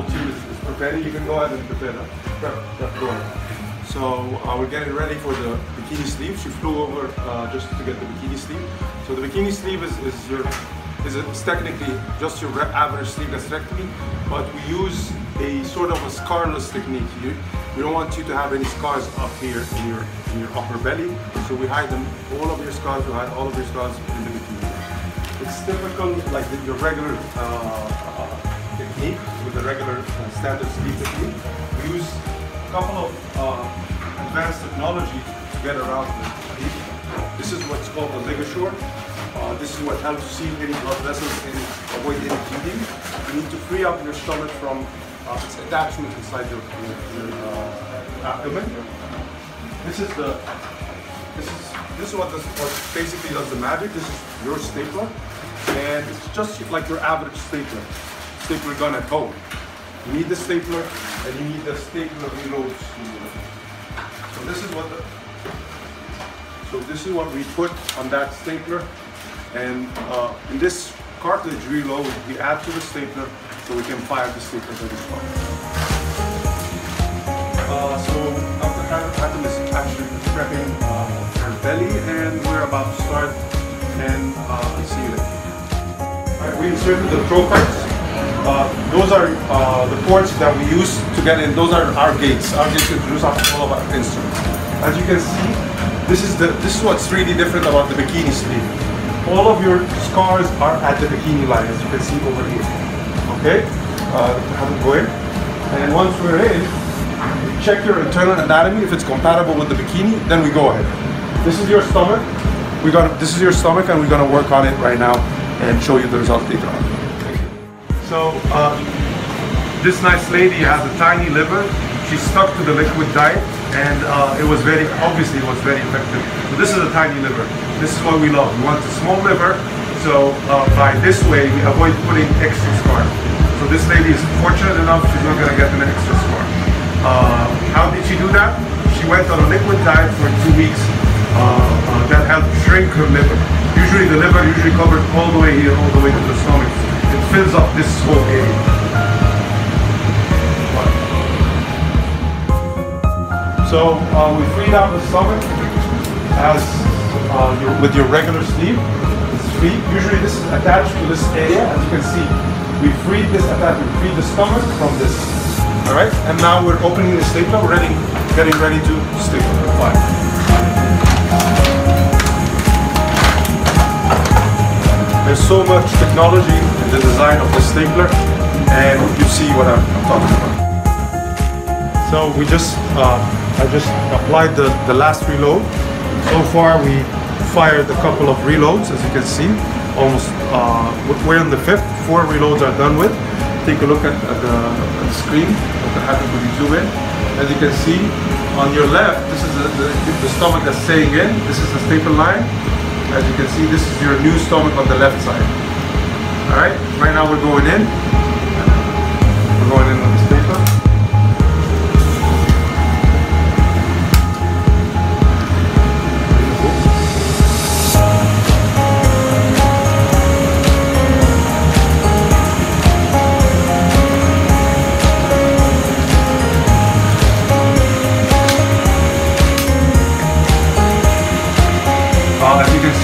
whole team is, is. You can go ahead and that. Prep, prep. So uh, we're getting ready for the bikini sleeve. She flew over uh, just to get the bikini sleeve. So the bikini sleeve is, is your is it's technically just your average sleeve gastrectomy, but we use a sort of a scarless technique. You, we don't want you to have any scars up here in your in your upper belly, so we hide them. All of your scars, we hide all of your scars in the bikini. It's typical like the, your regular uh, technique with the regular uh, standard sleeve technique. We use a couple of uh, advanced technology to get around the sleeve. This is what's called the LigaSure. Uh, this is what helps seal any blood vessels and avoid any bleeding. You need to free up your stomach from uh, its attachment inside your, your, your uh, abdomen. This is the this is this is what, this, what basically does the magic. This is your stapler, and it's just like your average stapler, stapler gun at home. You need the stapler, and you need the stapler reloads. So this is what the so this is what we put on that stapler. And uh, in this cartridge reload, we add to the stapler so we can fire the stapler very strong. Uh, so. Adam is actually prepping uh, her belly and we're about to start and uh, see you later. Right, we inserted the pro parts. Uh, those are uh, the ports that we use to get in. Those are our gates. Our gates introduce all of our instruments. As you can see, this is the this is what's really different about the bikini sleeve all of your scars are at the bikini line, as you can see over here. Okay? Uh, have it go in. And once we're in, check your internal anatomy. If it's compatible with the bikini, then we go ahead. This is your stomach. We're gonna this is your stomach, and we're gonna work on it right now and show you the results later on. So uh, this nice lady has a tiny liver. She's stuck to the liquid diet and uh, it was very, obviously it was very effective. So this is a tiny liver. This is what we love. We want a small liver, so uh, by this way we avoid putting extra scar. So this lady is fortunate enough, she's not gonna get an extra scar. Uh, how did she do that? She went on a liquid diet for two weeks. Uh, uh, that helped shrink her liver. Usually the liver usually covers all the way here, all the way to the stomach. Fills up this whole area. So uh, we freed out the stomach as uh, your, with your regular sleeve. It's free. Usually this is attached to this area, as you can see. We freed this attachment, freed the stomach from this. All right, and now we're opening the stapler, ready, getting ready to staple the file. There's so much technology in the design of the stapler, and you see what I'm, talking about. So we just uh, I just applied the, the last reload. So far we fired a couple of reloads as you can see. Almost, uh, we're in the fifth, four reloads are done with. Take a look at, at, the, at the, screen, what happens when you zoom in. As you can see, on your left, this is the, the, the stomach that's staying in. This is the staple line. As you can see, this is your new stomach on the left side. All right, right now we're going in. We're going in